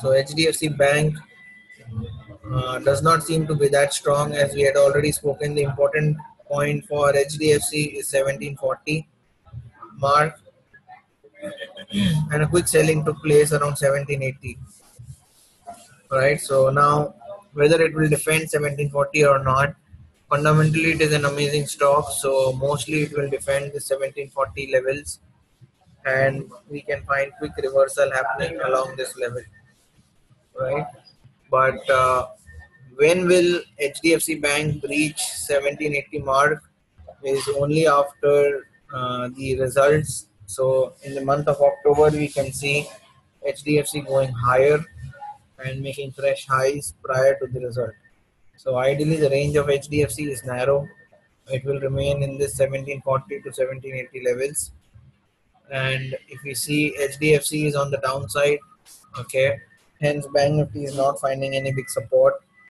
So HDFC Bank uh, does not seem to be that strong. As we had already spoken. The important point for HDFC is 1740 mark. And a quick selling took place around 1780 right so now whether it will defend 1740 or not fundamentally it is an amazing stock. So mostly it will defend the 1740 levels. And we can find quick reversal happening along this level right? But uh, when will hdfc bank reach 1780 mark is only after uh, the results. So in the month of october we can see hdfc going higher and making fresh highs prior to the result. So ideally the range of hdfc is narrow. It will remain in this 1740 to 1780 levels. And if we see HDFC is on the downside, okay, hence Bank Nifty is not finding any big support.